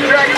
the Dragon.